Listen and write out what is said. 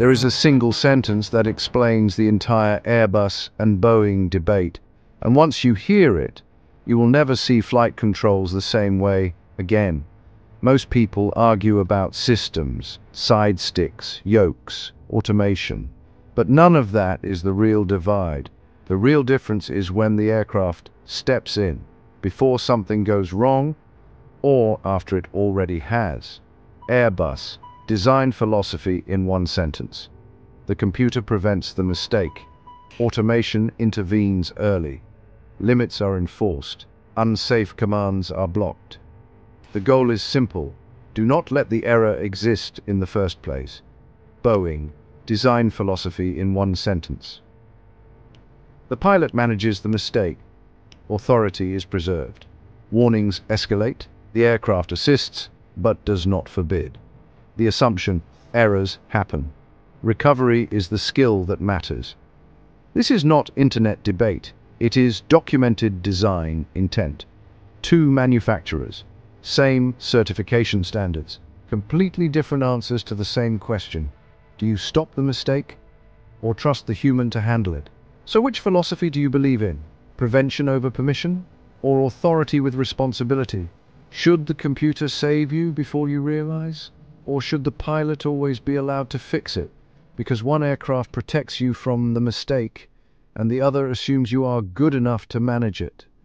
There is a single sentence that explains the entire Airbus and Boeing debate, and once you hear it, you will never see flight controls the same way again. Most people argue about systems, side sticks, yokes, automation. But none of that is the real divide. The real difference is when the aircraft steps in, before something goes wrong, or after it already has. Airbus, design philosophy in one sentence. The computer prevents the mistake. Automation intervenes early. Limits are enforced. Unsafe commands are blocked. The goal is simple. Do not let the error exist in the first place. Boeing, design philosophy in one sentence. The pilot manages the mistake. Authority is preserved. Warnings escalate. The aircraft assists, but does not forbid. The assumption, errors happen. Recovery is the skill that matters. This is not internet debate. It is documented design intent. Two manufacturers, same certification standards, completely different answers to the same question. Do you stop the mistake or trust the human to handle it? So which philosophy do you believe in? Prevention over permission or authority with responsibility? Should the computer save you before you realize? Or should the pilot always be allowed to fix it? Because one aircraft protects you from the mistake and the other assumes you are good enough to manage it.